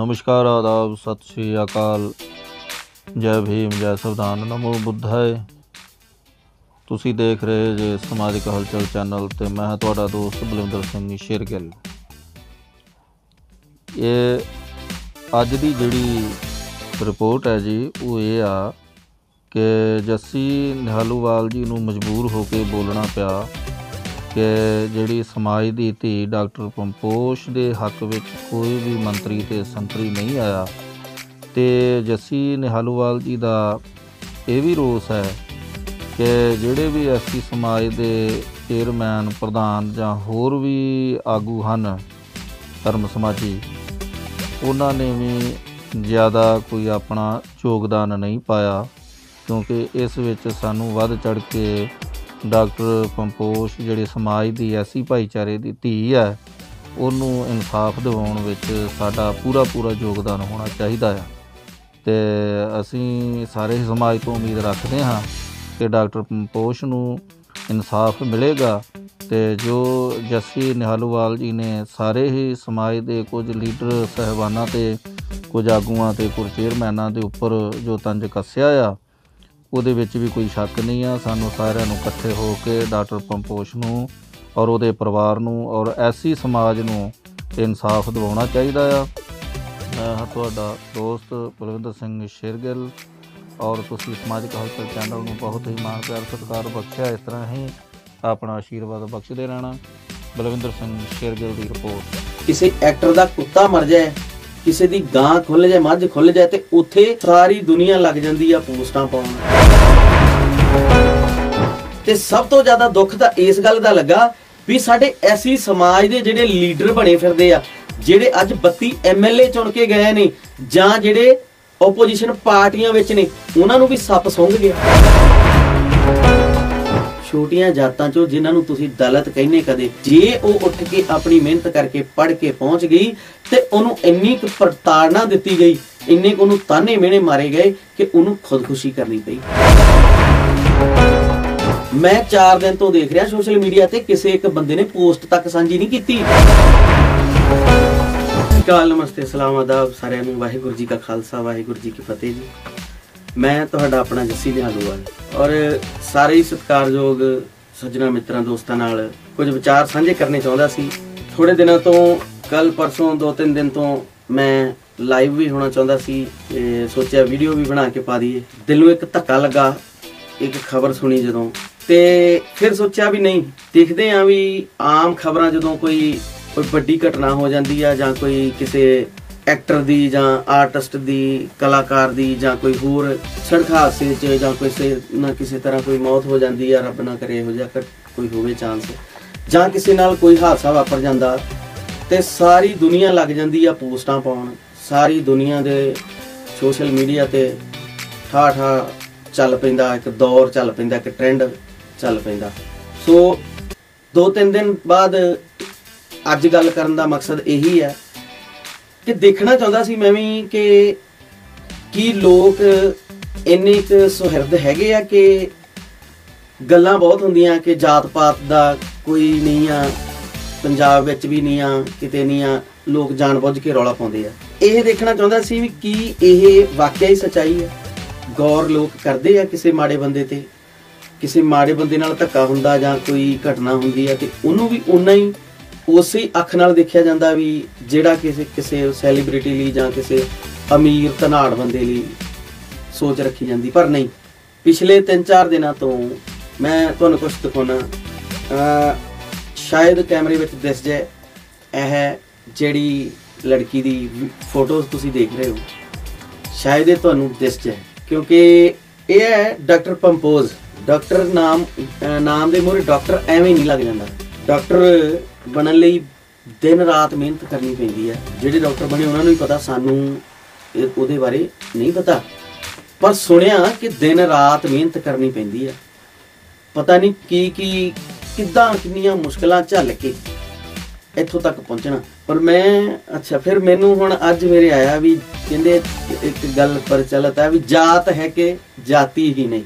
ਨਮਸਕਾਰ, ਆਦਾਬ, ਸਤਿ ਸ਼੍ਰੀ ਅਕਾਲ। ਜੈ ਭੀਮ, ਜੈ ਸੰਵਿਧਾਨ, ਨਮੋ ਬੁੱਧਾਏ ਤੁਸੀਂ ਦੇਖ ਰਹੇ ਜੇ ਸਮਾਜਿਕ ਹਲਚਲ ਚੈਨਲ ਤੇ ਮੈਂ ਤੁਹਾਡਾ ਦੋਸਤ ਬਲਵਿੰਦਰ ਸਿੰਘ ਸ਼ੇਰਗਿੱਲ। ਇਹ ਅੱਜ ਦੀ ਜਿਹੜੀ ਰਿਪੋਰਟ ਹੈ ਜੀ, ਉਹ ਇਹ ਆ ਕਿ ਜੱਸੀ ਨਿਹਾਲੂਵਾਲ ਜੀ ਨੂੰ ਮਜਬੂਰ ਹੋ ਕੇ ਬੋਲਣਾ ਪਿਆ ਕਿ ਜਿਹੜੀ ਸਮਾਜ ਦੀ ਧੀ ਡਾਕਟਰ ਪੰਪੋਸ਼ ਦੇ ਹੱਕ ਵਿੱਚ ਕੋਈ ਵੀ ਮੰਤਰੀ ਤੇ ਸੰਤਰੀ ਨਹੀਂ ਆਇਆ, ਤੇ ਜੱਸੀ ਨਿਹਾਲੂਵਾਲ ਜੀ ਦਾ ਇਹ ਵੀ ਰੋਸ ਹੈ ਕਿ ਜਿਹੜੇ ਵੀ ਐਸੀ ਸਮਾਜ ਦੇ ਚੇਅਰਮੈਨ, ਪ੍ਰਧਾਨ ਜਾਂ ਹੋਰ ਵੀ ਆਗੂ ਹਨ ਧਰਮ ਸਮਾਜੀ, ਉਹਨਾਂ ਨੇ ਵੀ ਜ਼ਿਆਦਾ ਕੋਈ ਆਪਣਾ ਯੋਗਦਾਨ ਨਹੀਂ ਪਾਇਆ, ਕਿਉਂਕਿ ਇਸ ਵਿੱਚ ਸਾਨੂੰ ਵੱਧ ਚੜ ਕੇ ਡਾਕਟਰ ਪੰਪੋਸ਼ ਜਿਹੜੇ ਸਮਾਜ ਦੀ ਐਸੀ ਭਾਈਚਾਰੇ ਦੀ ਧੀ ਹੈ, ਉਹਨੂੰ ਇਨਸਾਫ ਦਿਵਾਉਣ ਵਿੱਚ ਸਾਡਾ ਪੂਰਾ ਪੂਰਾ ਯੋਗਦਾਨ ਹੋਣਾ ਚਾਹੀਦਾ ਹੈ ਤੇ ਅਸੀਂ ਸਾਰੇ ਹੀ ਸਮਾਜ ਤੋਂ ਉਮੀਦ ਰੱਖਦੇ ਹਾਂ ਕਿ ਡਾਕਟਰ ਪੰਪੋਸ਼ ਨੂੰ ਇਨਸਾਫ ਮਿਲੇਗਾ ਤੇ ਜੋ ਜੱਸੀ ਨਿਹਾਲੂਵਾਲ ਜੀ ਨੇ ਸਾਰੇ ਹੀ ਸਮਾਜ ਦੇ ਕੁਝ ਲੀਡਰ ਸਹਿਬਾਨਾਂ ਤੇ ਕੁਝ ਆਗੂਆਂ ਤੇ ਕੁਝ ਚੇਅਰਮੈਨਾਂ ਦੇ ਉੱਪਰ ਜੋ ਤੰਜ ਕੱਸਿਆ ਆ ਉਹਦੇ ਵਿੱਚ ਵੀ ਕੋਈ ਸ਼ੱਕ ਨਹੀਂ ਆ। ਸਾਨੂੰ ਸਾਰਿਆਂ ਨੂੰ ਇਕੱਠੇ ਹੋ ਕੇ ਡਾਕਟਰ ਪੰਪੋਸ਼ ਨੂੰ ਔਰ ਉਹਦੇ ਪਰਿਵਾਰ ਨੂੰ ਔਰ ਐਸੀ ਸਮਾਜ ਨੂੰ ਇਨਸਾਫ ਦਿਵਾਉਣਾ ਚਾਹੀਦਾ ਆ। ਮੈਂ ਹਾਂ ਤੁਹਾਡਾ ਦੋਸਤ ਬਲਵਿੰਦਰ ਸਿੰਘ ਸ਼ੇਰਗਿੱਲ ਔਰ ਤੁਸੀਂ ਸਮਾਜਿਕ ਹਲਚਲ ਚੈਨਲ ਨੂੰ ਬਹੁਤ ਹੀ ਮਾਣ, ਪਿਆਰ, ਸਤਿਕਾਰ ਬਖਸ਼ਿਆ। ਇਸ ਤਰ੍ਹਾਂ ਹੀ ਆਪਣਾ ਆਸ਼ੀਰਵਾਦ ਬਖਸ਼ਦੇ ਰਹਿਣਾ। ਬਲਵਿੰਦਰ ਸਿੰਘ ਸ਼ੇਰਗਿੱਲ ਦੀ ਰਿਪੋਰਟ। ਕਿਸੇ ਐਕਟਰ ਦਾ ਕੁੱਤਾ ਮਰ ਜਾਏ ਕਿਸੇ ਦੀ ਗਾਂ ਖੁੱਲ ਜਾਏ, ਮੱਝ ਖੁੱਲ ਜਾਏ ਤੇ ਉੱਥੇ ਸਾਰੀ ਦੁਨੀਆ ਲੱਗ ਜਾਂਦੀ ਆ ਪੋਸਟਾਂ ਪਾਉਣ। ਤੇ ਸਭ ਤੋਂ ਜ਼ਿਆਦਾ ਦੁੱਖ ਤਾਂ ਇਸ ਗੱਲ ਦਾ ਲੱਗਾ ਵੀ ਸਾਡੇ ਐਸੀ ਸਮਾਜ ਦੇ ਜਿਹੜੇ ਲੀਡਰ ਬਣੇ ਫਿਰਦੇ ਆ, ਜਿਹੜੇ ਅੱਜ 32 ਐਮਐਲਏ ਚੁਣ ਕੇ ਗਏ ਨੇ ਜਾਂ ਜਿਹੜੇ ਆਪੋਜੀਸ਼ਨ ਪਾਰਟੀਆਂ ਵਿੱਚ ਨੇ, ਉਹਨਾਂ ਨੂੰ ਵੀ ਸੱਪ ਸੁੰਘ ਗਿਆ। ਛੋਟੀਆਂ ਜਾਤਾਂ ਚੋਂ ਜਿਨ੍ਹਾਂ ਨੂੰ ਤੁਸੀਂ ਦਲਿਤ ਕਹਿੰਦੇ ਕਦੇ, ਜੇ ਉਹ ਉੱਠ ਕੇ ਆਪਣੀ ਮਿਹਨਤ ਕਰਕੇ ਪੜ੍ਹ ਕੇ ਪਹੁੰਚ ਗਈ ਤੇ ਉਹਨੂੰ ਇੰਨੀ ਕੁ ਪ੍ਰਤਾੜਨਾ ਦਿੱਤੀ ਗਈ, ਇੰਨੇ ਕੁ ਉਹਨੂੰ ਤਾਨੇ ਮਿਹਣੇ ਮਾਰੇ ਗਏ ਕਿ ਉਹਨੂੰ ਖੁਦਕੁਸ਼ੀ ਕਰਨੀ ਪਈ। ਮੈਂ 4 ਦਿਨ ਤੋਂ ਦੇਖ ਰਿਹਾ ਸੋਸ਼ਲ ਮੀਡੀਆ ਤੇ ਕਿਸੇ ਇੱਕ ਬੰਦੇ ਨੇ ਪੋਸਟ ਤੱਕ ਸਾਂਝੀ ਨਹੀਂ ਕੀਤੀ। ਕਾਲ ਨਮਸਤੇ, ਸਲਾਮ ਆਦਾਬ ਸਾਰਿਆਂ ਨੂੰ। ਵਾਹਿਗੁਰੂ ਜੀ ਕਾ ਖਾਲਸਾ, ਵਾਹਿਗੁਰੂ ਜੀ ਕੀ ਫਤਿਹ ਜੀ। ਮੈਂ ਤੁਹਾਡਾ ਆਪਣਾ ਜੱਸੀ ਨਿਹਾਲੂਵਾਲ ਔਰ ਸਾਰੇ ਹੀ ਸਤਿਕਾਰਯੋਗ ਸੱਜਣਾ ਮਿੱਤਰਾਂ, ਦੋਸਤਾਂ ਨਾਲ ਕੁਝ ਵਿਚਾਰ ਸਾਂਝੇ ਕਰਨੇ ਚਾਹੁੰਦਾ ਸੀ। ਥੋੜੇ ਦਿਨਾਂ ਤੋਂ ਕੱਲ ਪਰਸੋਂ ਦੋ ਤਿੰਨ ਦਿਨ ਤੋਂ ਮੈਂ ਲਾਈਵ ਵੀ ਹੋਣਾ ਚਾਹੁੰਦਾ ਸੀ, ਤੇ ਸੋਚਿਆ ਵੀਡੀਓ ਵੀ ਬਣਾ ਕੇ ਪਾ ਦਈਏ। ਦਿਲ ਨੂੰ ਇੱਕ ਧੱਕਾ ਲੱਗਾ, ਇੱਕ ਖਬਰ ਸੁਣੀ ਜਦੋਂ। ਤੇ ਫਿਰ ਸੋਚਿਆ ਵੀ ਨਹੀਂ, ਦੇਖਦੇ ਆਂ ਵੀ ਆਮ ਖਬਰਾਂ ਜਦੋਂ ਕੋਈ ਕੋਈ ਵੱਡੀ ਘਟਨਾ ਹੋ ਜਾਂਦੀ ਆ ਜਾਂ ਕੋਈ ਕਿਸੇ ਐਕਟਰ ਦੀ ਜਾਂ ਆਰਟਿਸਟ ਦੀ, ਕਲਾਕਾਰ ਦੀ ਜਾਂ ਕੋਈ ਹੋਰ ਸੜਕ ਹਾਦਸੇ 'ਚ ਜਾਂ ਕਿਸੇ ਨਾ ਕਿਸੇ ਤਰ੍ਹਾਂ ਕੋਈ ਮੌਤ ਹੋ ਜਾਂਦੀ ਆ, ਰੱਬ ਨਾ ਕਰੇ ਇਹੋ ਜਿਹਾ ਘਟ- ਕੋਈ ਹੋਵੇ ਚਾਂਸ ਜਾਂ ਕਿਸੇ ਨਾਲ ਕੋਈ ਹਾਦਸਾ ਵਾਪਰ ਜਾਂਦਾ ਤੇ ਸਾਰੀ ਦੁਨੀਆ ਲੱਗ ਜਾਂਦੀ ਆ ਪੋਸਟਾਂ ਪਾਉਣ। ਸਾਰੀ ਦੁਨੀਆ ਦੇ ਸੋਸ਼ਲ ਮੀਡੀਆ ਤੇ ਠਾ ਠਾ ਚੱਲ ਪੈਂਦਾ, ਇੱਕ ਦੌਰ ਚੱਲ ਪੈਂਦਾ, ਇੱਕ ਟ੍ਰੈਂਡ ਚੱਲ ਪੈਂਦਾ। ਸੋ ਦੋ ਤਿੰਨ ਦਿਨ ਬਾਅਦ ਅੱਜ ਗੱਲ ਕਰਨ ਦਾ ਮਕਸਦ ਇਹੀ ਹੈ ਕਿ ਦੇਖਣਾ ਚਾਹੁੰਦਾ ਸੀ ਮੈਂ ਵੀ ਕਿ ਕੀ ਲੋਕ ਇੰਨੇ ਕੁ ਸੁਹਿਰਦ ਹੈਗੇ ਆ ਕਿ ਗੱਲਾਂ ਬਹੁਤ ਹੁੰਦੀਆਂ ਕਿ ਜਾਤ ਪਾਤ ਦਾ ਕੋਈ ਨਹੀਂ ਆ, ਪੰਜਾਬ ਵਿੱਚ ਵੀ ਨਹੀਂ ਆ, ਕਿਤੇ ਨਹੀਂ ਆ, ਲੋਕ ਜਾਣਬੁੱਝ ਕੇ ਰੌਲਾ ਪਾਉਂਦੇ ਆ। ਇਹ ਦੇਖਣਾ ਚਾਹੁੰਦਾ ਸੀ ਵੀ ਕੀ ਇਹ ਵਾਕਿਆ ਹੀ ਸਚਾਈ ਹੈ ਗੌਰ ਲੋਕ ਕਰਦੇ ਆ ਕਿਸੇ ਮਾੜੇ ਬੰਦੇ ਤੇ? ਕਿਸੇ ਮਾੜੇ ਬੰਦੇ ਨਾਲ ਧੱਕਾ ਹੁੰਦਾ ਜਾਂ ਕੋਈ ਘਟਨਾ ਹੁੰਦੀ ਆ ਤੇ ਉਹਨੂੰ ਵੀ ਉਨਾ ਹੀ ਉਸੇ ਅੱਖ ਨਾਲ ਦੇਖਿਆ ਜਾਂਦਾ ਵੀ ਜਿਹੜਾ ਕਿਸੇ ਕਿਸੇ ਸੈਲੀਬ੍ਰਿਟੀ ਲਈ ਜਾਂ ਕਿਸੇ ਅਮੀਰ ਧਨਾੜ ਬੰਦੇ ਲਈ ਸੋਚ ਰੱਖੀ ਜਾਂਦੀ, ਪਰ ਨਹੀਂ। ਪਿਛਲੇ 3-4 ਦਿਨਾਂ ਤੋਂ ਮੈਂ ਤੁਹਾਨੂੰ ਕੁਝ ਦਿਖਾਉਣਾ। ਸ਼ਾਇਦ ਕੈਮਰੇ ਵਿੱਚ ਦਿਸ ਜਾਏ, ਇਹ ਜਿਹੜੀ ਲੜਕੀ ਦੀ ਫੋਟੋਜ਼ ਤੁਸੀਂ ਦੇਖ ਰਹੇ ਹੋ, ਸ਼ਾਇਦ ਇਹ ਤੁਹਾਨੂੰ ਦਿਸ ਜਾਏ, ਕਿਉਂਕਿ ਇਹ ਹੈ ਡਾਕਟਰ ਪੰਪੋਜ਼। ਡਾਕਟਰ ਨਾਮ ਨਾਮ ਦੇ ਮੂਹਰੇ ਡਾਕਟਰ ਐਵੇਂ ਨਹੀਂ ਲੱਗ ਜਾਂਦਾ। ਡਾਕਟਰ ਬਣਨ ਲਈ ਦਿਨ ਰਾਤ ਮਿਹਨਤ ਕਰਨੀ ਪੈਂਦੀ ਹੈ। ਜਿਹੜੇ ਡਾਕਟਰ ਬਣੇ, ਉਹਨਾਂ ਨੂੰ ਹੀ ਪਤਾ, ਸਾਨੂੰ ਇਹ- ਉਹਦੇ ਬਾਰੇ ਨਹੀਂ ਪਤਾ। ਪਰ ਸੁਣਿਆ ਕਿ ਦਿਨ ਰਾਤ ਮਿਹਨਤ ਕਰਨੀ ਪੈਂਦੀ ਹੈ। ਪਤਾ ਨਹੀਂ ਕੀ ਕੀ, ਕਿੱਦਾਂ ਕਿੰਨੀਆਂ ਮੁਸ਼ਕਲਾਂ ਝੱਲ ਕੇ ਇੱਥੋਂ ਤੱਕ ਪਹੁੰਚਣਾ। ਪਰ ਮੈਂ, ਅੱਛਾ, ਫਿਰ ਮੈਨੂੰ ਹੁਣ ਅੱਜ ਮੇਰੇ ਆਇਆ ਵੀ ਕਹਿੰਦੇ ਇੱਕ ਗੱਲ ਪ੍ਰਚਲਿਤ ਹੈ ਵੀ ਜਾਤ ਹੈ ਕਿ ਜਾਤੀ ਹੀ ਨਹੀਂ।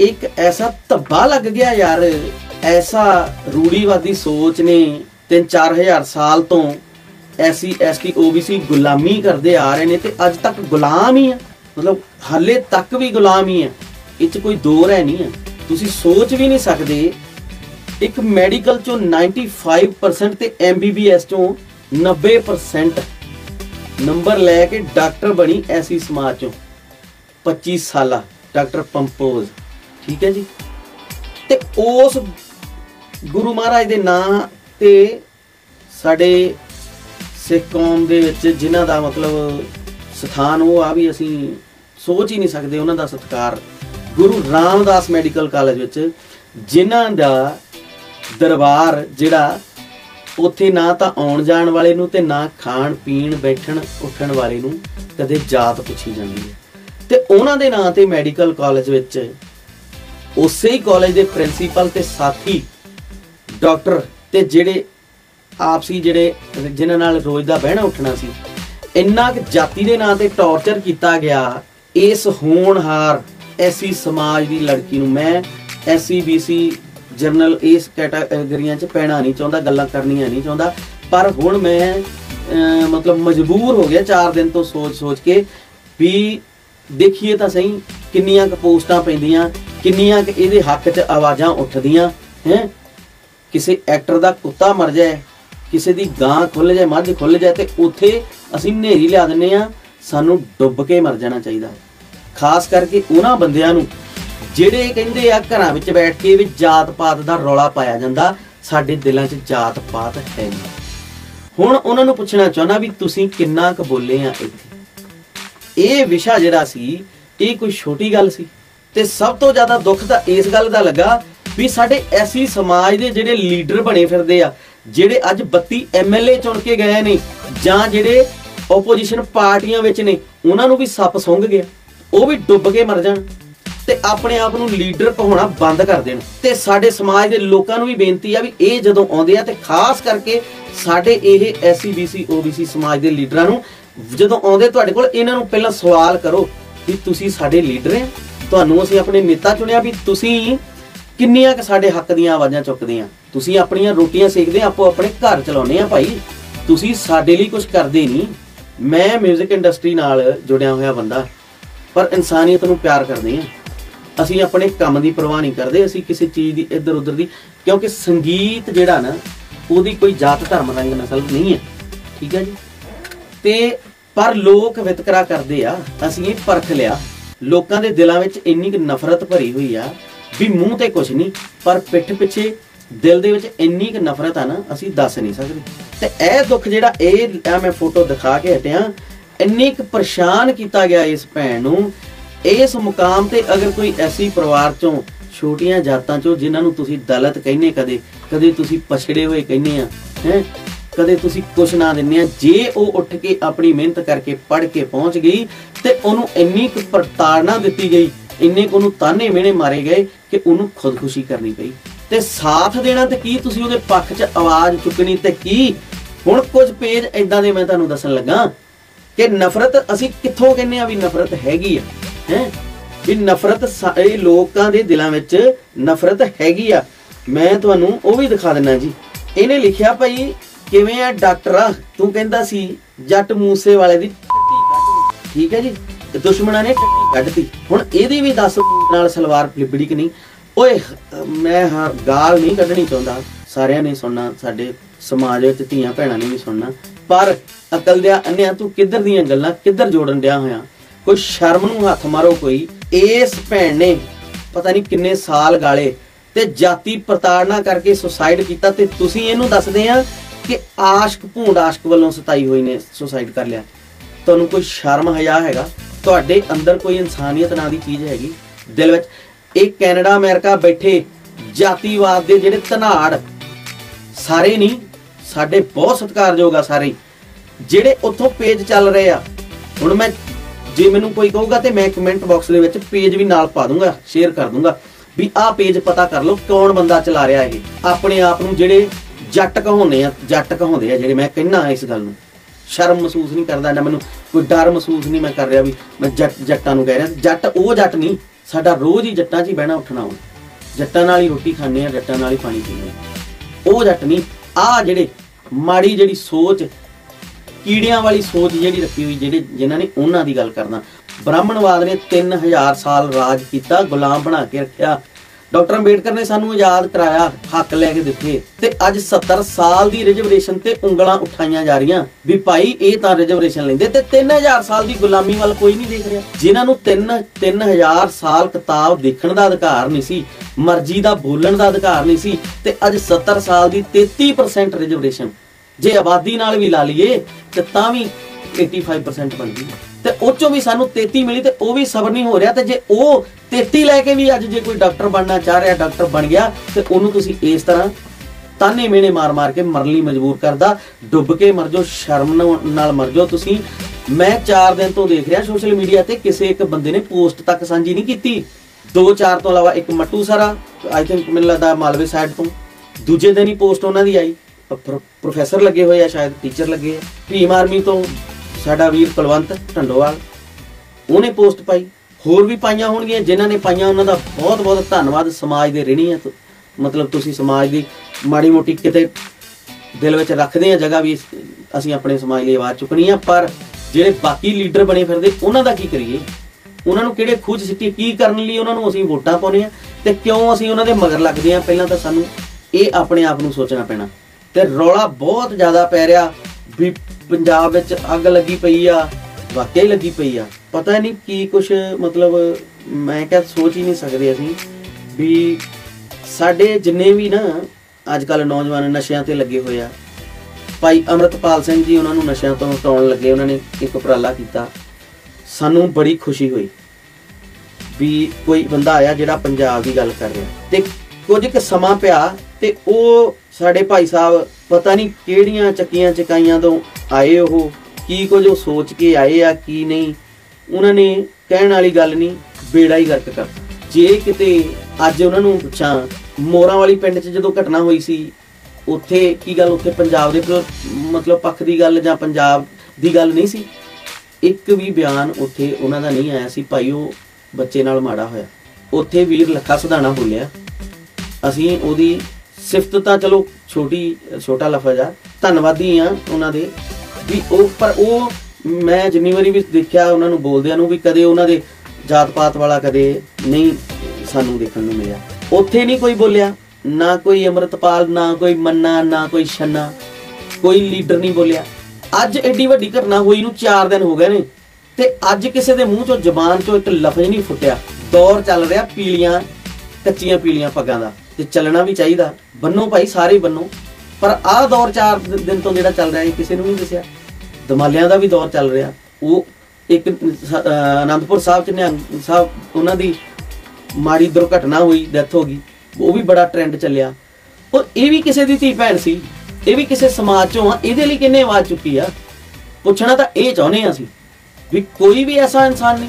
ਇੱਕ ਐਸਾ ਧੱਬਾ ਲੱਗ ਗਿਆ ਯਾਰ, ਐਸਾ ਰੂੜੀਵਾਦੀ ਸੋਚ ਨੇ 3-4000 ਸਾਲ ਤੋਂ ਐਸਸੀ ਐਸਟੀ ਓਬੀਸੀ ਗੁਲਾਮੀ ਕਰਦੇ ਆ ਰਹੇ ਨੇ ਤੇ ਅੱਜ ਤੱਕ ਗੁਲਾਮ ਹੀ ਆ। ਮਤਲਬ ਹਾਲੇ ਤੱਕ ਵੀ ਗੁਲਾਮ ਹੀ ਆ। ਇਹ 'ਚ ਕੋਈ ਦੋ ਰਹਿ ਨਹੀਂ ਆ। ਤੁਸੀਂ ਸੋਚ ਵੀ ਨਹੀਂ ਸਕਦੇ ਇੱਕ ਮੈਡੀਕਲ ਚੋਂ 95% ਤੇ ਐਮਬੀਬੀਐਸ ਚੋਂ 90% ਨੰਬਰ ਲੈ ਕੇ ਡਾਕਟਰ ਬਣੀ ਐਸੀ ਸਮਾਜ ਚੋਂ। 25 ਸਾਲਾ, ਡਾਕਟਰ ਪੰਪੋਜ਼। ਠੀਕ ਹੈ ਜੀ? ਤੇ ਉਸ ਗੁਰੂ ਮਹਾਰਾਜ ਦੇ ਨਾਂ ਤੇ ਸਾਡੇ ਸਿੱਖ ਕੌਮ ਦੇ ਵਿੱਚ ਜਿਨ੍ਹਾਂ ਦਾ ਮਤਲਬ ਸਥਾਨ, ਉਹ ਆ ਵੀ ਅਸੀਂ ਸੋਚ ਹੀ ਨਹੀਂ ਸਕਦੇ ਉਹਨਾਂ ਦਾ ਸਤਿਕਾਰ। ਗੁਰੂ ਰਾਮਦਾਸ ਮੈਡੀਕਲ ਕਾਲਜ ਵਿੱਚ ਜਿਨ੍ਹਾਂ ਦਾ ਦਰਬਾਰ ਜਿਹੜਾ ਉੱਥੇ ਨਾ ਤਾਂ ਆਉਣ ਜਾਣ ਵਾਲੇ ਨੂੰ ਤੇ ਨਾ ਖਾਣ, ਪੀਣ, ਬੈਠਣ, ਉੱਠਣ ਵਾਲੇ ਨੂੰ ਕਦੇ ਜਾਤ ਪੁੱਛੀ ਜਾਂਦੀ ਹੈ। ਤੇ ਉਹਨਾਂ ਦੇ ਨਾਂ ਤੇ ਮੈਡੀਕਲ ਕਾਲਜ ਵਿੱਚ ਉਸੇ ਹੀ ਕਾਲਜ ਦੇ ਪ੍ਰਿੰਸੀਪਲ ਤੇ ਸਾਥੀ ਡਾਕਟਰ ਤੇ ਜਿਹੜੇ ਆਪਸੀ ਜਿਹੜੇ ਜਿਨ੍ਹਾਂ ਨਾਲ ਰੋਜ਼ ਦਾ ਬਹਿਣਾ ਉੱਠਣਾ ਸੀ, ਇੰਨਾ ਕਿ ਜਾਤੀ ਦੇ ਨਾਂ ਤੇ ਟੌਰਚਰ ਕੀਤਾ ਗਿਆ, ਇਸ ਹੋਣਹਾਰ ਐਸੀ ਸਮਾਜ ਦੀ ਲੜਕੀ ਨੂੰ ਮੈਂ ਐਸਸੀ ਬੀਸੀ ਜਰਨਲ ਇਸ ਕੈਟਾਗਰੀਆਂ 'ਚ ਪੈਣਾ ਨਹੀਂ ਚਾਹੁੰਦਾ, ਗੱਲਾਂ ਕਰਨੀਆਂ ਨਹੀਂ ਚਾਹੁੰਦਾ, ਪਰ ਹੁਣ ਮੈਂ ਮਤਲਬ ਮਜਬੂਰ ਹੋ ਗਿਆ 4 ਦਿਨ ਤੋਂ ਸੋਚ-ਸੋਚ ਕੇ ਵੀ ਦੇਖੀਏ ਤਾਂ ਸਹੀ ਕਿੰਨੀਆਂ ਕੁ ਪੋਸਟਾਂ ਪੈਂਦੀਆਂ ਕਿੰਨੀਆਂ ਕੁ ਇਹਦੇ ਹੱਕ 'ਚ ਆਵਾਜ਼ਾਂ ਉੱਠਦੀਆਂ, ਹੈ? ਕਿਸੇ ਐਕਟਰ ਦਾ ਕੁੱਤਾ ਮਰ ਜਾਏ, ਕਿਸੇ ਦੀ ਗਾਂ ਖੁੱਲ ਜਾਏ, ਮੱਝ ਖੁੱਲ ਜਾਏ ਤੇ ਉੱਥੇ ਅਸੀਂ ਨੇਰੀ ਲਿਆ ਦਿੰਨੇ ਆ ਸਾਨੂੰ ਡੁੱਬ ਕੇ ਮਰ ਜਾਣਾ ਚਾਹੀਦਾ। ਹੈ ਖਾਸ ਕਰਕੇ ਉਹਨਾਂ ਬੰਦਿਆਂ ਨੂੰ, ਜਿਹੜੇ ਕਹਿੰਦੇ ਆ ਘਰਾਂ ਵਿੱਚ ਬੈਠ ਕੇ ਵੀ ਜਾਤ ਪਾਤ ਦਾ ਰੌਲਾ ਪਾਇਆ ਜਾਂਦਾ, ਸਾਡੇ ਦਿਲਾਂ 'ਚ ਜਾਤ ਪਾਤ ਹੈ ਨਹੀਂ। ਹੁਣ ਉਹਨਾਂ ਨੂੰ ਪੁੱਛਣਾ ਚਾਹੁੰਦਾ ਵੀ ਤੁਸੀਂ ਕਿੰਨਾ ਕੁ ਬੋਲੇ ਆ ਇੱਥੇ? ਇਹ ਵਿਸ਼ਾ ਜਿਹੜਾ ਸੀ, ਇਹ ਕੋਈ ਛੋਟੀ ਗੱਲ ਸੀ? ਤੇ ਸਭ ਤੋਂ ਜ਼ਿਆਦਾ ਦੁੱਖ ਤਾਂ ਇਸ ਗੱਲ ਦਾ ਲੱਗਾ ਵੀ ਸਾਡੇ ਐਸੀ ਸਮਾਜ ਦੇ ਜਿਹੜੇ ਲੀਡਰ ਬਣੇ ਫਿਰਦੇ ਆ, ਜਿਹੜੇ ਅੱਜ 32 ਐਮਐਲਏ ਚੁਣ ਕੇ ਗਏ ਨੇ ਜਾਂ ਜਿਹੜੇ ਆਪੋਜੀਸ਼ਨ ਪਾਰਟੀਆਂ ਵਿੱਚ ਨੇ, ਉਹਨਾਂ ਨੂੰ ਵੀ ਸੱਪ ਸੁੰਘ ਗਿਆ, ਉਹ ਵੀ ਡੁੱਬ ਕੇ ਮਰ ਜਾਣ ਤੇ ਆਪਣੇ ਆਪ ਨੂੰ ਲੀਡਰ ਕਹਾਉਣਾ ਬੰਦ ਕਰ ਦੇਣ। ਤੇ ਸਾਡੇ ਸਮਾਜ ਦੇ ਲੋਕਾਂ ਨੂੰ ਵੀ ਬੇਨਤੀ ਆ ਵੀ ਇਹ ਜਦੋਂ ਆਉਂਦੇ ਆ ਤੇ ਖਾਸ ਕਰਕੇ ਸਾਡੇ ਇਹ ਐਸਸੀ ਬੀਸੀ ਓਬੀਸੀ ਸਮਾਜ ਦੇ ਲੀਡਰਾਂ ਨੂੰ, ਜਦੋਂ ਆਉਂਦੇ ਤੁਹਾਡੇ ਕੋਲ, ਇਹਨਾਂ ਨੂੰ ਪਹਿਲਾਂ ਸਵਾਲ ਕਰੋ ਵੀ ਤੁਸੀਂ ਸਾਡੇ ਲੀਡਰ ਆ? ਤੁਹਾਨੂੰ ਅਸੀਂ ਆਪਣੇ ਨੇਤਾ ਚੁਣਿਆ ਵੀ ਤੁਸੀਂ ਕਿੰਨੀਆਂ ਕ ਸਾਡੇ ਹੱਕ ਦੀਆਂ ਆਵਾਜ਼ਾਂ ਚੁੱਕਦੇ ਆ। ਤੁਸੀਂ ਆਪਣੀਆਂ ਰੋਟੀਆਂ ਸੇਕਦੇ ਆਪੋ ਆਪਣੇ ਘਰ ਚਲਾਉਂਦੇ ਆ ਭਾਈ। ਤੁਸੀਂ ਸਾਡੇ ਲਈ ਕੁਝ ਕਰਦੇ ਨਹੀਂ। ਮੈਂ 뮤직 ਇੰਡਸਟਰੀ ਨਾਲ ਜੁੜਿਆ ਹੋਇਆ ਬੰਦਾ, ਪਰ ਇਨਸਾਨੀਅਤ ਨੂੰ ਪਿਆਰ ਕਰਦੇ ਆ। ਅਸੀਂ ਆਪਣੇ ਕੰਮ ਦੀ ਪਰਵਾਹ ਨਹੀਂ ਕਰਦੇ, ਅਸੀਂ ਕਿਸੇ ਚੀਜ਼ ਦੀ ਇੱਧਰ ਉੱਧਰ ਦੀ, ਕਿਉਂਕਿ ਸੰਗੀਤ ਜਿਹੜਾ ਨਾ, ਉਹਦੀ ਕੋਈ ਜਾਤ ਧਰਮ ਰੰਗ ਨਸਲ ਨਹੀਂ ਹੈ। ਠੀਕ ਹੈ ਜੀ? ਤੇ ਪਰ ਲੋਕ ਵਿਤਕਰਾ ਕਰਦੇ ਆ, ਅਸੀਂ ਇਹ ਪਰਖ ਲਿਆ। ਲੋਕਾਂ ਦੇ ਦਿਲਾਂ ਵਿੱਚ ਇੰਨੀ ਕੁ ਨਫ਼ਰਤ ਭਰੀ ਹੋਈ ਆ ਵੀ ਮੂੰਹ ਤੇ ਕੁਝ ਨਹੀਂ, ਪਰ ਪਿੱਠ ਪਿੱਛੇ ਦਿਲ ਦੇ ਵਿੱਚ ਇੰਨੀ ਕੁ ਨਫ਼ਰਤ ਆ ਨਾ, ਅਸੀਂ ਦੱਸ ਨਹੀਂ ਸਕਦੇ। ਤੇ ਇਹ ਦੁੱਖ ਜਿਹੜਾ ਇਹ ਆ ਮੈਂ ਫੋਟੋ ਦਿਖਾ ਕੇ ਹਟਿਆ, ਇੰਨੀ ਕੁ ਪਰੇਸ਼ਾਨ ਕੀਤਾ ਗਿਆ ਇਸ ਭੈਣ ਨੂੰ। ਇਸ ਮੁਕਾਮ ਤੇ ਅਗਰ ਕੋਈ ਐਸੀ ਪਰਿਵਾਰ ਚੋਂ, ਛੋਟੀਆਂ ਜਾਤਾਂ ਚੋਂ, ਜਿਨ੍ਹਾਂ ਨੂੰ ਤੁਸੀਂ ਦਲਤ ਕਹਿੰਦੇ ਕਦੇ ਕਦੇ ਤੁਸੀਂ ਪਛੜੇ ਹੋਏ ਕਹਿੰਦੇ ਆ, ਹੈ ਕਦੇ ਤੁਸੀਂ ਕੁਛ ਨਾ ਦਿੰਦੇ ਆ। ਜੇ ਉਹ ਉੱਠ ਕੇ ਆਪਣੀ ਮਿਹਨਤ ਕਰਕੇ ਪੜ ਕੇ ਪਹੁੰਚ ਗਈ ਤੇ ਉਹਨੂੰ ਇੰਨੀ ਕੁ ਪ੍ਰਤਾੜਨਾ ਦਿੱਤੀ ਗਈ, ਇੰਨੇ ਕੁ ਉਹਨੂੰ ਤਾਨੇ ਮਿਹਣੇ ਮਾਰੇ ਗਏ ਕਿ ਉਹਨੂੰ ਖੁਦਕੁਸ਼ੀ ਕਰਨੀ ਪਈ। ਤੇ ਸਾਥ ਦੇਣਾ ਤੇ ਕੀ? ਤੁਸੀਂ ਉਹਦੇ ਪੱਖ 'ਚ ਆਵਾਜ਼ ਚੁੱਕਣੀ ਤੇ ਕੀ? ਹੁਣ ਕੁਝ ਪੇਜ ਇਦਾਂ ਦੇ ਮੈਂ ਤੁਹਾਨੂੰ ਦੱਸਣ ਲੱਗਾ ਕਿ ਨਫ਼ਰਤ ਅਸੀਂ ਕਿੱਥੋਂ ਕਹਿੰਦੇ ਆ ਵੀ ਨਫ਼ਰਤ ਹੈਗੀ ਆ, ਹੈ? ਵੀ ਨਫ਼ਰਤ ਸਾਰੇ ਲੋਕਾਂ ਦੇ ਦਿਲਾਂ ਵਿੱਚ ਨਫ਼ਰਤ ਹੈਗੀ ਆ। ਮੈਂ ਤੁਹਾਨੂੰ ਉਹ ਵੀ ਦਿਖਾ ਦਿੰਨਾ ਜੀ। ਇਹਨੇ ਲਿਖਿਆ ਭਾਈ ਕਿਵੇਂ ਆ ਡਾਕਟਰਾ? ਤੂੰ ਕਹਿੰਦਾ ਸੀ ਜੱਟ ਮੂਸੇ ਵਾਲੇ ਦੀ ਠੀਕ ਹੈ ਜੀ? ਦੁਸ਼ਮਣਾਂ ਨੇ ਕੱਢਤੀ ਹੁਣ ਇਹਦੀ ਵੀ ਦੱਸ ਨਾਲ ਸਲਵਾਰ ਲਿਬੜੀ ਕਿ ਨਹੀਂ? ਓਏ, ਮੈਂ ਗਾਲ ਨਹੀਂ ਕੱਢਣੀ ਚਾਹੁੰਦਾ। ਸਾਰਿਆਂ ਨੇ ਸੁਣਨਾ, ਸਾਡੇ ਸਮਾਜ ਵਿੱਚ ਧੀਆਂ ਭੈਣਾਂ ਨੇ ਵੀ ਸੁਣਨਾ। ਪਰ ਅਕਲ ਦਿਆ ਅੰਨਿਆ, ਤੂੰ ਕਿੱਧਰ ਦੀਆਂ ਗੱਲਾਂ, ਕਿੱਧਰ ਜੋੜਨ ਡਿਆ ਹੋਇਆ? ਕੋਈ ਸ਼ਰਮ ਨੂੰ ਹੱਥ ਮਾਰੋ ਕੋਈ। ਇਸ ਭੈਣ ਨੇ ਪਤਾ ਨਹੀਂ ਕਿੰਨੇ ਸਾਲ ਗਾਲੇ ਤੇ ਜਾਤੀ ਪ੍ਰਤਾੜਨਾ ਕਰਕੇ ਸੁਸਾਇਡ ਕੀਤਾ ਤੇ ਤੁਸੀਂ ਇਹਨੂੰ ਦੱਸਦੇ ਆ ਕਿ ਆਸ਼ਕ, ਭੂੰਡ ਆਸ਼ਕ ਵੱਲੋਂ ਸਤਾਈ ਹੋਈ ਨੇ ਸੁਸਾਈਡ ਕਰ ਲਿਆ। ਤੁਹਾਨੂੰ ਕੋਈ ਸ਼ਰਮ ਹਯਾ ਹੈਗਾ? ਤੁਹਾਡੇ ਅੰਦਰ ਕੋਈ ਇਨਸਾਨੀਅਤ ਨਾਂ ਦੀ ਚੀਜ਼ ਹੈਗੀ? ਦਿਲ ਵਿੱਚ, ਇਹ ਕੈਨੇਡਾ, ਅਮਰੀਕਾ ਬੈਠੇ ਜਾਤੀਵਾਦ ਦੇ ਜਿਹੜੇ ਧਨਾੜ, ਸਾਰੇ ਨਹੀਂ, ਸਾਡੇ ਬਹੁਤ ਸਤਿਕਾਰਯੋਗ ਆ ਸਾਰੇ। ਜਿਹੜੇ ਉੱਥੋਂ ਪੇਜ ਚੱਲ ਰਹੇ ਆ, ਹੁਣ ਮੈਂ, ਜੇ ਮੈਨੂੰ ਕੋਈ ਕਹੂਗਾ ਤੇ ਮੈਂ ਕਮੈਂਟ ਬਾਕਸ ਦੇ ਵਿੱਚ ਪੇਜ ਵੀ ਨਾਲ ਪਾ ਦੂੰਗਾ ਸ਼ੇਅਰ ਕਰ ਦੂੰਗਾ, ਵੀ ਆਹ ਪੇਜ ਪਤਾ ਕਰ ਲਓ ਕੌਣ ਬੰਦਾ ਚਲਾ ਰਿਹਾ ਇਹ। ਆਪਣੇ ਆਪ ਨੂੰ ਜਿਹੜੇ ਜੱਟ ਕਹਾਉਂਦੇ ਆ, ਜੱਟ ਕਹਾਉਂਦੇ ਆ ਜਿਹੜੇ ਮੈਂ ਕਹਿਣਾ ਇਸ ਗੱਲ ਨੂੰ। ਸ਼ਰਮ ਮਹਿਸੂਸ ਨਹੀਂ ਕਰਦਾ ਨਾ ਮੈਨੂੰ, ਕੋਈ ਡਰ ਮਹਿਸੂਸ ਨਹੀਂ ਮੈਂ ਕਰ ਰਿਹਾ ਵੀ ਮੈਂ ਜੱਟ, ਜੱਟਾਂ ਨੂੰ ਕਹਿ ਰਿਹਾ। ਜੱਟ ਉਹ ਜੱਟ ਨਹੀਂ, ਸਾਡਾ ਰੋਜ਼ ਹੀ ਜੱਟਾਂ 'ਚ ਹੀ ਬਹਿਣਾ, ਉੱਠਣਾ ਹੁਣ ਜੱਟਾਂ ਨਾਲ ਹੀ ਰੋਟੀ ਖਾਂਦੇ ਆ, ਜੱਟਾਂ ਨਾਲ ਹੀ ਪਾਣੀ ਪੀਂਦੇ ਆ। ਉਹ ਜੱਟ ਨਹੀਂ ਆ ਜਿਹੜੇ ਮਾੜੀ ਜਿਹੜੀ ਸੋਚ, ਕੀੜਿਆਂ ਵਾਲੀ ਸੋਚ ਜਿਹੜੀ ਰੱਖੀ ਹੋਈ, ਜਿਹੜੇ ਜਿਨ੍ਹਾਂ ਨੇ ਉਹਨਾਂ ਦੀ ਗੱਲ ਕਰਨਾ। ਬ੍ਰਾਹਮਣਵਾਦ ਨੇ 3000 ਸਾਲ ਰਾਜ ਕੀਤਾ, ਗੁਲਾਮ ਬਣਾ ਕੇ ਰੱਖਿਆ। ਡਾਕਟਰ ਅੰਬੇਡਕਰ ਨੇ ਸਾਨੂੰ ਆਜ਼ਾਦ ਕਰਾਇਆ, ਹੱਕ ਲੈ ਕੇ ਦਿੱਤੇ। ਤੇ ਅੱਜ 70 ਸਾਲ ਦੀ ਰਿਜ਼ਰਵੇਸ਼ਨ ਤੇ ਉਂਗਲਾਂ ਉਠਾਈਆਂ ਜਾ ਰਹੀਆਂ। ਵੀ ਭਾਈ, ਇਹ ਤਾਂ ਰਿਜ਼ਰਵੇਸ਼ਨ ਲੈਂਦੇ। ਤੇ 3000 ਸਾਲ ਦੀ ਗੁਲਾਮੀ ਵੱਲ ਕੋਈ ਨਹੀਂ ਦੇਖ ਰਿਹਾ। ਜਿਨ੍ਹਾਂ ਨੂੰ 3 3000 ਸਾਲ ਕਿਤਾਬ ਦੇਖਣ ਦਾ ਅਧਿਕਾਰ ਨਹੀਂ ਸੀ, ਮਰਜ਼ੀ ਦਾ ਬੋਲਣ ਦਾ ਅਧਿਕਾਰ ਨਹੀਂ ਸੀ, ਤੇ ਅੱਜ 70 ਸਾਲ ਦੀ 33% ਰਿਜ਼ਰਵੇਸ਼ਨ ਜੇ ਆਬਾਦੀ ਨਾਲ ਵੀ ਲਾ ਲਈਏ, ਤੇ ਤਾਂ ਵੀ 85% ਬਣਦੀ ਹੈ। ਤੇ ਉਹ ਚੋਂ ਵੀ ਸਾਨੂੰ 33 ਮਿਲੀ ਤੇ ਉਹ ਵੀ ਸਬਰ ਨਹੀਂ ਹੋ ਰਿਹਾ। ਤੇ ਜੇ ਉਹ 33 ਲੈ ਕੇ ਵੀ ਅੱਜ ਜੇ ਕੋਈ ਡਾਕਟਰ ਬਣਨਾ ਚਾਹ ਰਿਹਾ, ਡਾਕਟਰ ਬਣ ਗਿਆ, ਤੇ ਉਹਨੂੰ ਤੁਸੀਂ ਇਸ ਤਰ੍ਹਾਂ ਤਾਨੇ ਮੇਨੇ ਮਾਰ ਮਾਰ ਕੇ ਮਰਨ ਲਈ ਮਜਬੂਰ ਕਰਦਾ। ਡੁੱਬ ਕੇ ਮਰ ਜਾਓ, ਸ਼ਰਮ ਨਾਲ ਮਰ ਜਾਓ ਤੁਸੀਂ। ਮੈਂ 4 ਦਿਨ ਤੋਂ ਦੇਖ ਰਿਹਾ ਸੋਸ਼ਲ ਮੀਡੀਆ ਤੇ ਕਿਸੇ ਇੱਕ ਬੰਦੇ ਨੇ ਪੋਸਟ ਤੱਕ ਸਾਂਝੀ ਨਹੀਂ ਕੀਤੀ। ਦੋ ਚਾਰ ਤੋਂ ਇਲਾਵਾ ਇੱਕ ਮੱਟੂ ਸਾਰਾ ਆਈ ਥਿੰਕ ਮੈਨੂੰ ਲੱਗਦਾ ਮਾਲਵੇ ਸਾਈਡ ਤੋਂ। ਦੂਜੇ ਦਿਨ ਹੀ ਪੋਸਟ ਉਹਨਾਂ ਦੀ ਆਈ। ਪ੍ਰੋਫੈਸਰ ਲੱਗੇ ਹੋਏ ਆ, ਸ਼ਾਇਦ ਟੀਚਰ ਲੱਗੇ ਆ। ਭੀਮ ਆਰਮੀ ਤੋਂ ਸਾਡਾ ਵੀਰ ਕੁਲਵੰਤ ਢੰਡੋਵਾਲ, ਉਹਨੇ ਪੋਸਟ ਪਾਈ। ਹੋਰ ਵੀ ਪਾਈਆਂ ਹੋਣਗੀਆਂ, ਜਿਨ੍ਹਾਂ ਨੇ ਪਾਈਆਂ, ਉਹਨਾਂ ਦਾ ਬਹੁਤ ਬਹੁਤ ਧੰਨਵਾਦ ਸਮਾਜ ਦੇ ਰਹਿਣੀ ਹੈ ਮਤਲਬ ਤੁਸੀਂ ਸਮਾਜ ਦੀ ਮਾੜੀ ਮੋਟੀ ਕਿਤੇ ਦਿਲ ਵਿੱਚ ਰੱਖਦੇ ਆ ਜਗ੍ਹਾ ਵੀ, ਅਸੀਂ ਆਪਣੇ ਸਮਾਜ ਲਈ ਆਵਾਜ਼ ਚੁੱਕਣੀ ਆ। ਪਰ ਜਿਹੜੇ ਬਾਕੀ ਲੀਡਰ ਬਣੇ ਫਿਰਦੇ, ਉਹਨਾਂ ਦਾ ਕੀ ਕਰੀਏ? ਉਹਨਾਂ ਨੂੰ ਕਿਹੜੇ ਖੂਜ ਸਿੱਟੀ, ਕੀ ਕਰਨ ਲਈ ਉਹਨਾਂ ਨੂੰ ਅਸੀਂ ਵੋਟਾਂ ਪਾਉਣੇ ਆ? ਤੇ ਕਿਉਂ ਅਸੀਂ ਉਹਨਾਂ ਦੇ ਮਗਰ ਲੱਗਦੇ ਆ? ਪਹਿਲਾਂ ਤਾਂ ਸਾਨੂੰ ਇਹ ਆਪਣੇ ਆਪ ਨੂੰ ਸੋਚਣਾ ਪੈਣਾ। ਤੇ ਰੌਲਾ ਬਹੁਤ ਜ਼ਿਆਦਾ ਪੈ ਰਿਹਾ ਵੀ ਪੰਜਾਬ ਵਿੱਚ ਅੱਗ ਲੱਗੀ ਪਈ ਆ, ਵਾਕਿਆ ਹੀ ਲੱਗੀ ਪਈ ਆ। ਪਤਾ ਨਹੀਂ ਕੀ ਕੁਛ, ਮਤਲਬ ਮੈਂ ਕਿਹਾ ਸੋਚ ਹੀ ਨਹੀਂ ਸਕਦੇ ਅਸੀਂ ਵੀ ਸਾਡੇ ਜਿੰਨੇ ਵੀ ਨਾ ਅੱਜ ਕੱਲ ਨੌਜਵਾਨ ਨਸ਼ਿਆਂ ਤੇ ਲੱਗੇ ਹੋਏ ਆ। ਭਾਈ ਅਮਰਤਪਾਲ ਸਿੰਘ ਜੀ ਉਹਨਾਂ ਨੂੰ ਨਸ਼ਿਆਂ ਤੋਂ ਹਟਾਉਣ ਲੱਗੇ, ਉਹਨਾਂ ਨੇ ਇੱਕ ਉਪਰਾਲਾ ਕੀਤਾ। ਸਾਨੂੰ ਬੜੀ ਖੁਸ਼ੀ ਹੋਈ ਵੀ ਕੋਈ ਬੰਦਾ ਆਇਆ ਜਿਹੜਾ ਪੰਜਾਬ ਦੀ ਗੱਲ ਕਰ ਰਿਹਾ। ਤੇ ਕੁਝ ਕੁ ਸਮਾਂ ਪਿਆ ਤੇ ਉਹ ਸਾਡੇ ਭਾਈ ਸਾਹਿਬ ਪਤਾ ਨਹੀਂ ਕਿਹੜੀਆਂ ਚੱਕੀਆਂ ਚਕਾਈਆਂ ਤੋਂ ਆਏ ਉਹ, ਕੀ ਕੁਝ ਉਹ ਸੋਚ ਕੇ ਆਏ ਆ, ਕੀ ਨਹੀਂ। ਉਹਨਾਂ ਨੇ ਕਹਿਣ ਵਾਲੀ ਗੱਲ ਨਹੀਂ, ਬੇੜਾ ਹੀ ਗਰਕ ਕਰ ਜੇ ਕਿਤੇ ਅੱਜ ਉਹਨਾਂ ਨੂੰ ਪੁੱਛਾਂ, ਮੋਰਾਂ ਵਾਲੀ ਪਿੰਡ 'ਚ ਜਦੋਂ ਘਟਨਾ ਹੋਈ ਸੀ, ਉੱਥੇ ਕੀ ਗੱਲ, ਉੱਥੇ ਪੰਜਾਬ ਦੇ ਮਤਲਬ ਪੱਖ ਦੀ ਗੱਲ ਜਾਂ ਪੰਜਾਬ ਦੀ ਗੱਲ ਨਹੀਂ ਸੀ? ਇੱਕ ਵੀ ਬਿਆਨ ਉੱਥੇ ਉਹਨਾਂ ਦਾ ਨਹੀਂ ਆਇਆ ਸੀ, ਭਾਈ ਉਹ ਬੱਚੇ ਨਾਲ ਮਾੜਾ ਹੋਇਆ। ਉੱਥੇ ਵੀਰ ਲੱਖਾ ਸੁਧਾਣਾ ਬੋਲਿਆ, ਅਸੀਂ ਉਹਦੀ ਸਿਫਤ ਤਾਂ ਚਲੋ ਛੋਟੀ, ਛੋਟਾ ਲਫ਼ਜ਼ ਆ। ਧੰਨਵਾਦੀ ਆ ਉਹਨਾਂ ਦੇ ਵੀ ਉਹ, ਪਰ ਉਹ ਮੈਂ ਜਿੰਨੀ ਵਾਰੀ ਵੀ ਦੇਖਿਆ ਉਹਨਾਂ ਨੂੰ ਬੋਲਦਿਆਂ ਨੂੰ ਵੀ ਕਦੇ ਉਹਨਾਂ ਦੇ ਜਾਤ ਪਾਤ ਵਾਲਾ ਕਦੇ ਨਹੀਂ ਸਾਨੂੰ ਦੇਖਣ ਨੂੰ ਮਿਲਿਆ। ਉੱਥੇ ਨਹੀਂ ਕੋਈ ਬੋਲਿਆ, ਨਾ ਕੋਈ ਅੰਮ੍ਰਿਤਪਾਲ, ਨਾ ਕੋਈ ਮੰਨਾ, ਨਾ ਕੋਈ ਛੰਨਾ, ਕੋਈ ਲੀਡਰ ਨਹੀਂ ਬੋਲਿਆ। ਅੱਜ ਐਡੀ ਵੱਡੀ ਘਟਨਾ ਹੋਈ ਨੂੰ 4 ਦਿਨ ਹੋ ਗਏ ਨੇ ਤੇ ਅੱਜ ਕਿਸੇ ਦੇ ਮੂੰਹ ਚੋਂ ਜ਼ਬਾਨ ਚੋਂ ਇੱਕ ਲਫ਼ਜ਼ ਨਹੀਂ ਫੁੱਟਿਆ। ਦੌਰ ਚੱਲ ਰਿਹਾ ਪੀਲੀਆਂ, ਕੱਚੀਆਂ ਪੀਲੀਆਂ ਪੱਗਾਂ ਦਾ। ਤੇ ਚੱਲਣਾ ਵੀ ਚਾਹੀਦਾ। ਬੰਨੋ ਭਾਈ, ਸਾਰੇ ਬੰਨੋ। ਪਰ ਆਹ ਦੌਰ 4 ਦਿਨ ਤੋਂ ਜਿਹੜਾ ਚੱਲ ਰਿਹਾ, ਇਹ ਕਿਸੇ ਨੂੰ ਨਹੀਂ ਦੱਸਿਆ। ਦਮਾਲਿਆਂ ਦਾ ਵੀ ਦੌਰ ਚੱਲ ਰਿਹਾ। ਉਹ ਇੱਕ ਸ- ਆਨੰਦਪੁਰ ਸਾਹਿਬ ਚ ਨਿਹੰਗ, ਸਾਹਿਬ, ਉਹਨਾਂ ਦੀ ਮਾੜੀ ਦੁਰਘਟਨਾ ਹੋਈ, ਡੈਥ ਹੋ ਗਈ। ਉਹ ਵੀ ਬੜਾ ਟ੍ਰੈਂਡ ਚੱਲਿਆ। ਔਰ ਇਹ ਵੀ ਕਿਸੇ ਦੀ ਧੀ ਭੈਣ ਸੀ। ਇਹ ਵੀ ਕਿਸੇ ਸਮਾਜ ਚੋਂ ਆ। ਇਹਦੇ ਲਈ ਕਿੰਨੇ ਆਵਾਜ਼ ਚੁੱਕੀ ਆ। ਪੁੱਛਣਾ ਤਾਂ ਇਹ ਚਾਹੁੰਦੇ ਆ ਅਸੀਂ ਵੀ ਕੋਈ ਵੀ ਐਸਾ ਇਨਸਾਨ ਨਹੀਂ।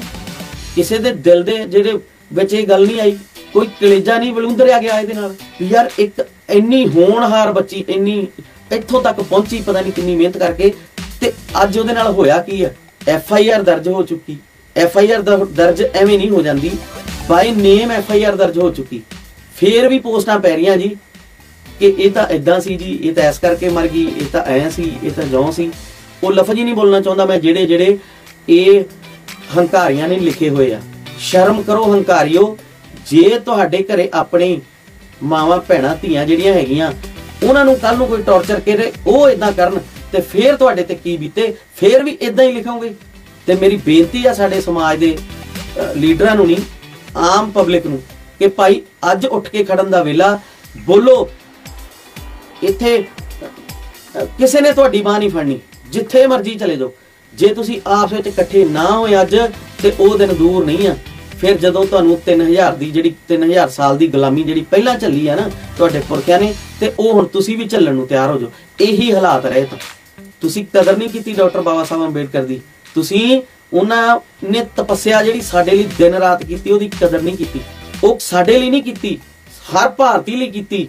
ਕਿਸੇ ਦੇ ਦਿਲ ਦੇ ਜਿਹੜੇ ਵਿੱਚ ਇਹ ਗੱਲ ਨਹੀਂ ਆਈ। ਕੋਈ ਕਲੇਜਾ ਨਹੀਂ ਬਲੂੰਦਰਿਆ ਗਿਆ ਇਹਦੇ ਨਾਲ। ਯਾਰ ਇੱਕ ਇੰਨੀ ਹੋਣਹਾਰ ਬੱਚੀ, ਇੰਨੀ ਇੱਥੋਂ ਤੱਕ ਪਹੁੰਚੀ, ਪਤਾ ਨਹੀਂ ਕਿੰਨੀ ਮਿਹਨਤ ਕਰਕੇ। ਤੇ ਅੱਜ ਉਹਦੇ ਨਾਲ ਹੋਇਆ ਕੀ ਹੈ ਐਫ ਆਈ ਆਰ ਦਰਜ ਹੋ ਚੁੱਕੀ। ਐਫ ਆਈ ਆਰ ਦਰਜ ਐਵੇਂ ਨਹੀਂ ਹੋ ਜਾਂਦੀ। ਬਾਈ ਨੇਮ ਐਫ ਆਈ ਆਰ ਦਰਜ ਹੋ ਚੁੱਕੀ। ਫੇਰ ਵੀ ਪੋਸਟਾਂ ਪੈ ਰਹੀਆਂ ਜੀ। ਕਿ ਇਹ ਤਾਂ ਇਦਾਂ ਸੀ ਜੀ, ਇਹ ਤਾਂ ਐਸ ਕਰਕੇ ਮਰ ਗਈ, ਇਹ ਤਾਂ ਐ ਸੀ, ਇਹ ਤਾਂ ਜੋਂ ਸੀ। ਉਹ ਲਫ਼ਜ਼ ਹੀ ਨਹੀਂ ਬੋਲਣਾ ਚਾਹੁੰਦਾ ਮੈਂ ਜਿਹੜੇ ਜਿਹੜੇ ਇਹ ਹੰਕਾਰੀਆਂ ਨੇ ਲਿਖੇ ਹੋਏ ਆ। ਸ਼ਰਮ ਕਰੋ ਹੰਕਾਰਿਓ। ਜੇ ਤੁਹਾਡੇ ਘਰੇ ਆਪਣੇ ਮਾਵਾਂ, ਭੈਣਾਂ, ਧੀਆਂ ਜਿਹੜੀਆਂ ਹੈਗੀਆਂ, ਉਹਨਾਂ ਨੂੰ ਕੱਲ ਨੂੰ ਕੋਈ ਟੌਰਚਰ ਕਰੇ, ਉਹ ਇਦਾਂ ਕਰਨ, ਤੇ ਫੇਰ ਤੁਹਾਡੇ ਤੇ ਕੀ ਬੀਤੇ, ਫੇਰ ਵੀ ਇਦਾਂ ਹੀ ਲਿਖੋਗੇ। ਤੇ ਮੇਰੀ ਬੇਨਤੀ ਆ ਸਾਡੇ ਸਮਾਜ ਦੇ ਲੀਡਰਾਂ ਨੂੰ ਨਹੀਂ, ਆਮ ਪਬਲਿਕ ਨੂੰ, ਕਿ ਭਾਈ ਅੱਜ ਉੱਠ ਕੇ ਖੜਨ ਦਾ ਵੇਲਾ, ਬੋਲੋ, ਇੱਥੇ ਕਿਸੇ ਨੇ ਤੁਹਾਡੀ ਬਾਹ ਨਹੀਂ ਫੜਨੀ, ਜਿੱਥੇ ਮਰਜ਼ੀ ਚਲੇ ਜਾਓ। ਜੇ ਤੁਸੀਂ ਆਪਸ ਵਿੱਚ ਇਕੱਠੇ ਨਾ ਹੋਏ ਅੱਜ, ਤੇ ਉਹ ਦਿਨ ਦੂਰ ਨਹੀਂ ਆ। ਫਿਰ ਜਦੋਂ ਤੁਹਾਨੂੰ 3000 ਦੀ ਜਿਹੜੀ 3000 ਸਾਲ ਦੀ ਗੁਲਾਮੀ ਜਿਹੜੀ ਪਹਿਲਾਂ ਚੱਲੀ ਆ ਨਾ ਤੁਹਾਡੇ ਪੁਰਖਿਆਂ ਨੇ, ਤੇ ਉਹ ਹੁਣ ਤੁਸੀਂ ਵੀ ਚੱਲਣ ਨੂੰ ਤਿਆਰ ਹੋ ਜਾਓ। ਇਹੀ ਹਾਲਾਤ ਰਹੇ ਤਾਂ। ਤੁਸੀਂ ਕਦਰ ਨਹੀਂ ਕੀਤੀ ਡਾਕਟਰ ਬਾਬਾ ਸਾਹਿਬ ਅੰਬੇਡਕਰ ਦੀ। ਤੁਸੀਂ ਉਹਨਾਂ ਨੇ ਤਪੱਸਿਆ ਜਿਹੜੀ ਸਾਡੇ ਲਈ ਦਿਨ ਰਾਤ ਕੀਤੀ, ਉਹਦੀ ਕਦਰ ਨਹੀਂ ਕੀਤੀ। ਉਹ ਸਾਡੇ ਲਈ ਨਹੀਂ ਕੀਤੀ, ਹਰ ਭਾਰਤੀ ਲਈ ਕੀਤੀ।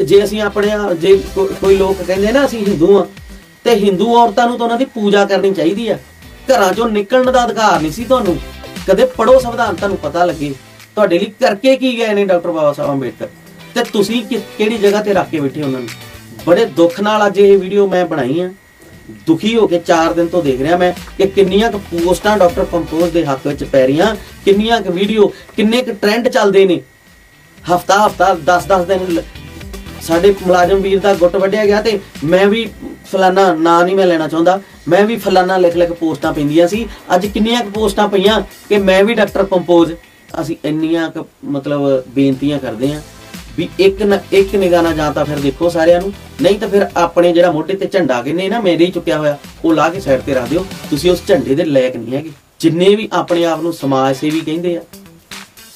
ਜੇ ਅਸੀਂ ਆਪਣੇ ਜੇ ਕੋਈ ਲੋਕ ਕਹਿੰਦੇ ਨਾ ਅਸੀਂ ਹਿੰਦੂ ਆ, ਤੇ ਹਿੰਦੂ ਔਰਤਾਂ ਨੂੰ ਤਾਂ ਉਹਨਾਂ ਦੀ ਪੂਜਾ ਕਰਨੀ ਚਾਹੀਦੀ ਆ। ਘਰਾਂ ਚੋਂ ਨਿਕਲਣ ਦਾ ਅਧਿਕਾਰ ਨਹੀਂ ਸੀ ਤੁਹਾਨੂੰ। ਕਦੇ ਪੜੋ ਸੰਵਿਧਾਨ, ਤੁਹਾਨੂੰ ਪਤਾ ਲੱਗੇ। ਤੁਹਾਡੇ ਲਈ ਕਰਕੇ ਕੀ ਗਏ ਨੇ ਡਾਕਟਰ ਬਾਬਾ ਸਾਹਿਬ ਅੰਬੇਡਕਰ? ਤੇ ਤੁਸੀਂ ਕਿਹੜੀ ਜਗ੍ਹਾ ਤੇ ਰੱਖ ਕੇ ਬੈਠੇ ਉਹਨਾਂ ਨੂੰ? ਬੜੇ ਦੁੱਖ ਨਾਲ ਅੱਜ ਇਹ ਵੀਡੀਓ ਮੈਂ ਬਣਾਈ ਆ। ਦੁਖੀ ਹੋ ਕੇ 4 ਦਿਨ ਤੋਂ ਦੇਖ ਰਿਹਾ ਮੈਂ ਕਿ ਕਿੰਨੀਆਂ ਕੁ ਪੋਸਟਾਂ ਡਾਕਟਰ ਕੰਪੋਜ਼ ਦੇ ਹੱਕ ਵਿੱਚ ਪੈ ਰਹੀਆਂ, ਕਿੰਨੀਆਂ ਕੁ ਵੀਡੀਓ ਕਿੰਨੇ ਕੁ ਟ੍ਰੈਂਡ ਚੱਲਦੇ ਨੇ। ਹਫਤਾ ਹਫਤਾ 10-10 ਦਿਨ ਸਾਡੇ ਮੁਲਾਜ਼ਮ ਵੀਰ ਦਾ ਗੁੱਟ ਵੱਢਿਆ ਗਿਆ ਤੇ ਮੈਂ ਵੀ ਫਲਾਨਾ ਨਾਂ ਨਹੀਂ ਮੈਂ ਲੈਣਾ ਚਾਹੁੰਦਾ। ਮੈਂ ਵੀ ਫਲਾਨਾ ਲਿਖ ਲਿਖ ਪੋਸਟਾਂ ਪੈਂਦੀਆਂ ਸੀ। ਅੱਜ ਕਿੰਨੀਆਂ ਕੁ ਪੋਸਟਾਂ ਪਈਆਂ ਕਿ ਮੈਂ ਵੀ ਡਾਕਟਰ ਕੰਪੋਜ਼ ਅਸੀਂ ਇੰਨੀਆਂ ਕੁ ਮਤਲਬ ਬੇਨਤੀਆਂ ਕਰਦੇ ਆਂ ਵੀ ਇੱਕ ਨਾ, ਇੱਕ ਨਿਗਾਹ ਨਾਲ ਜਾਂ ਤਾਂ ਫਿਰ ਦੇਖੋ ਸਾਰਿਆਂ ਨੂੰ। ਨਹੀਂ ਤਾਂ ਫਿਰ ਆਪਣੇ ਜਿਹੜਾ ਮੋਢੇ ਤੇ ਝੰਡਾ ਕਿੰਨੇ ਨਾ ਮੇਰੇ ਹੀ ਚੁੱਕਿਆ ਹੋਇਆ, ਉਹ ਲਾ ਕੇ ਸਾਈਡ ਤੇ ਰੱਖ ਦਿਓ। ਤੁਸੀਂ ਉਸ ਝੰਡੇ ਦੇ ਲਾਇਕ ਨਹੀਂ ਹੈਗੇ। ਜਿੰਨੇ ਵੀ ਆਪਣੇ ਆਪ ਨੂੰ ਸਮਾਜ ਸੇਵੀ ਕਹਿੰਦੇ ਆ,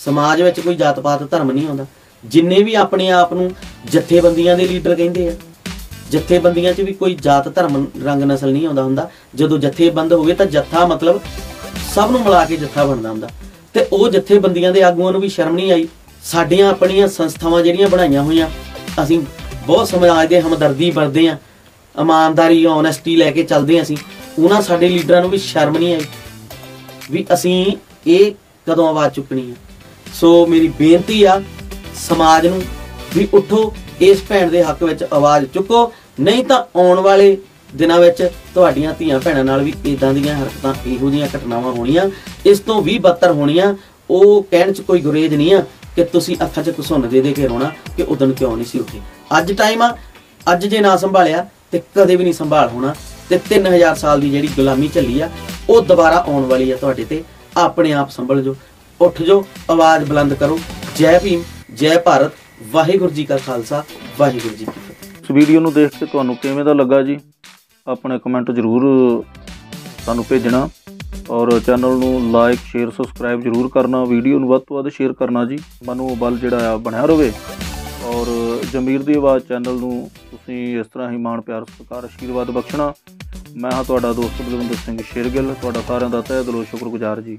ਸਮਾਜ ਵਿੱਚ ਕੋਈ ਜਾਤ ਪਾਤ ਧਰਮ ਨਹੀਂ ਆਉਂਦਾ। ਜਿੰਨੇ ਵੀ ਆਪਣੇ ਆਪ ਨੂੰ ਜਥੇਬੰਦੀਆਂ ਦੇ ਲੀਡਰ ਕਹਿੰਦੇ ਆ ਜਥੇਬੰਦੀਆਂ 'ਚ ਵੀ ਕੋਈ ਜਾਤ ਧਰਮ ਰੰਗ ਨਸਲ ਨਹੀਂ ਆਉਂਦਾ ਹੁੰਦਾ। ਜਦੋਂ ਜਥੇਬੰਦ ਹੋਵੇ ਤਾਂ ਜੱਥਾ ਮਤਲਬ ਸਭ ਨੂੰ ਮਿਲਾ ਕੇ ਜੱਥਾ ਬਣਦਾ ਹੁੰਦਾ। ਤੇ ਉਹ ਜਥੇਬੰਦੀਆਂ ਦੇ ਆਗੂਆਂ ਨੂੰ ਵੀ ਸ਼ਰਮ ਨਹੀਂ ਆਈ। ਸਾਡੀਆਂ ਆਪਣੀਆਂ ਸੰਸਥਾਵਾਂ ਜਿਹੜੀਆਂ ਬਣਾਈਆਂ ਹੋਈਆਂ, ਅਸੀਂ ਬਹੁਤ ਸਮਾਜ ਦੇ ਹਮਦਰਦੀ ਵਰਦੇ ਆ ਇਮਾਨਦਾਰੀ ਓਨੈਸਟੀ ਲੈ ਕੇ ਚੱਲਦੇ ਹਾਂ ਅਸੀਂ। ਉਹਨਾਂ ਸਾਡੇ ਲੀਡਰਾਂ ਨੂੰ ਵੀ ਸ਼ਰਮ ਨਹੀਂ ਆਈ ਵੀ ਅਸੀਂ ਇਹ ਕਦੋਂ ਆਵਾਜ਼ ਚੁੱਕਣੀ ਹੈ। ਸੋ ਮੇਰੀ ਬੇਨਤੀ ਆ, ਸਮਾਜ ਨੂੰ ਵੀ ਉੱਠੋ ਇਸ ਭੈਣ ਦੇ ਹੱਕ ਵਿੱਚ ਆਵਾਜ਼ ਚੁੱਕੋ। ਨਹੀਂ ਤਾਂ ਆਉਣ ਵਾਲੇ ਦਿਨਾਂ ਵਿੱਚ ਤੁਹਾਡੀਆਂ ਧੀਆਂ ਭੈਣਾਂ ਨਾਲ ਵੀ ਇਦਾਂ ਦੀਆਂ ਹਰਕਤਾਂ ਇਹੋ ਜਿਹੀਆਂ ਘਟਨਾਵਾਂ ਹੋਣੀਆਂ। ਇਸ ਤੋਂ ਵੀ ਬਦਤਰ ਹੋਣੀਆਂ। ਉਹ ਕਹਿਣ 'ਚ ਕੋਈ ਗੁਰੇਜ ਨਹੀਂ ਆ ਕਿ ਤੁਸੀਂ ਅੱਖਾਂ 'ਚ ਘਸੁੰਨ ਦੇ ਦੇ ਕੇ ਰੋਣਾ ਕਿ ਉਦੋਂ ਕਿਉਂ ਨਹੀਂ ਸੀ ਉੱਠੇ। ਅੱਜ ਟਾਈਮ ਆ। ਅੱਜ ਜੇ ਨਾ ਸੰਭਾਲਿਆ ਤੇ ਕਦੇ ਵੀ ਨਹੀਂ ਸੰਭਾਲ ਹੋਣਾ। ਤੇ 3000 ਸਾਲ ਦੀ ਜਿਹੜੀ ਗੁਲਾਮੀ ਚੱਲੀ ਆ, ਉਹ ਦੁਬਾਰਾ ਆਉਣ ਵਾਲੀ ਆ ਤੁਹਾਡੇ ਤੇ। ਆਪਣੇ ਆਪ ਸੰਭਲ ਜੋ, ਉੱਠ ਜੋ, ਆਵਾਜ਼ ਬੁਲੰਦ ਕਰੋ। ਜੈ ਭੀਮ, ਜੈ ਭਾਰਤ। ਵਾਹਿਗੁਰੂ ਜੀ ਕਾ ਖਾਲਸਾ, ਵਾਹਿਗੁਰੂ ਜੀ ਕੀ ਫਤਿਹ। ਇਸ ਵੀਡੀਓ ਨੂੰ ਦੇਖ ਕੇ ਤੁਹਾਨੂੰ ਕਿਵੇਂ ਦਾ ਲੱਗਾ ਜੀ? ਆਪਣੇ ਕਮੈਂਟ ਜ਼ਰੂਰ ਸਾਨੂੰ ਭੇਜਣਾ ਔਰ ਚੈਨਲ ਨੂੰ ਲਾਈਕ ਸ਼ੇਅਰ ਸਬਸਕ੍ਰਾਈਬ ਜ਼ਰੂਰ ਕਰਨਾ। ਵੀਡੀਓ ਨੂੰ ਵੱਧ ਤੋਂ ਵੱਧ ਸ਼ੇਅਰ ਕਰਨਾ ਜੀ। ਮਨੋ ਬਲ ਜਿਹੜਾ ਆ ਬਣਿਆ ਰਵੇ। ਔਰ ਜਮੀਰ ਦੀ ਆਵਾਜ਼ ਚੈਨਲ ਨੂੰ ਤੁਸੀਂ ਇਸ ਤਰ੍ਹਾਂ ਹੀ ਮਾਣ, ਪਿਆਰ, ਸਤਿਕਾਰ ਆਸ਼ੀਰਵਾਦ ਬਖਸ਼ਣਾ। ਮੈਂ ਹਾਂ ਤੁਹਾਡਾ ਦੋਸਤ ਬਲਵਿੰਦਰ ਸਿੰਘ ਸ਼ੇਰਗਿੱਲ। ਤੁਹਾਡਾ ਸਾਰਿਆਂ ਦਾ ਤਹਿ ਦਿਲੋਂ ਸ਼ੁਕਰਗੁਜ਼ਾਰ ਜੀ।